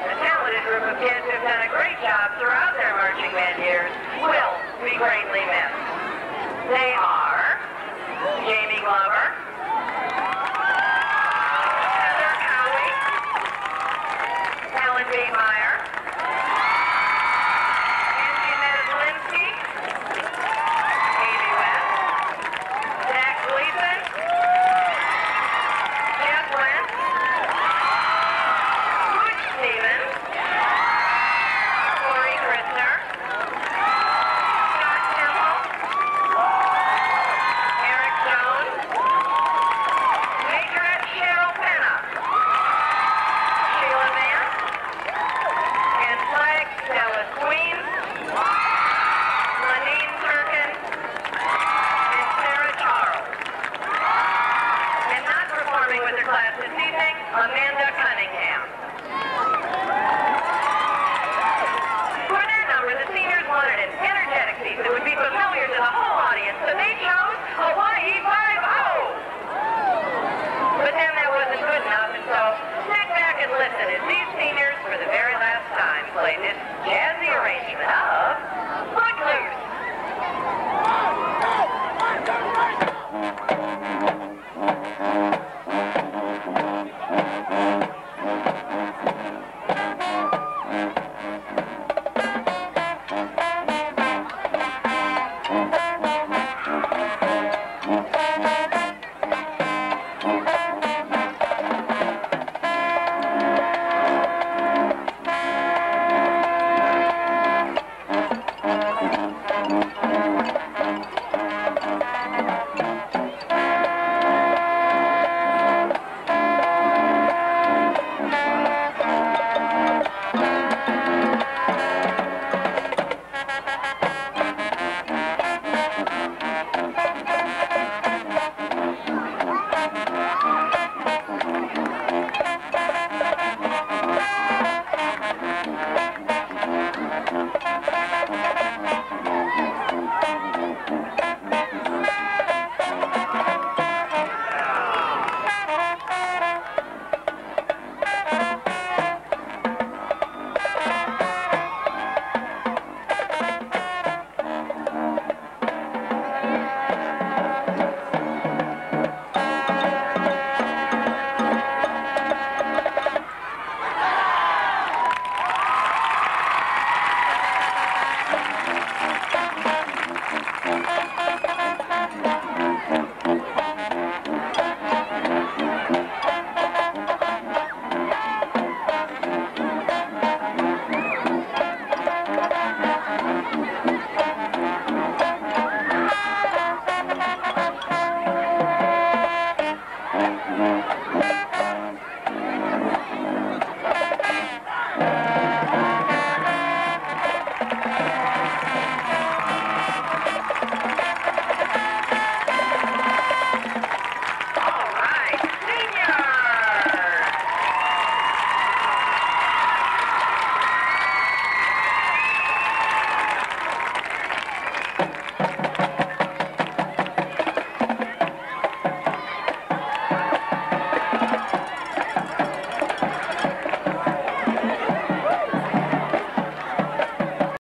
a talented group of kids who've done a great job throughout their marching band years, will be greatly missed. They are Jamie Glover, Heather Cowie, Helen B. Amanda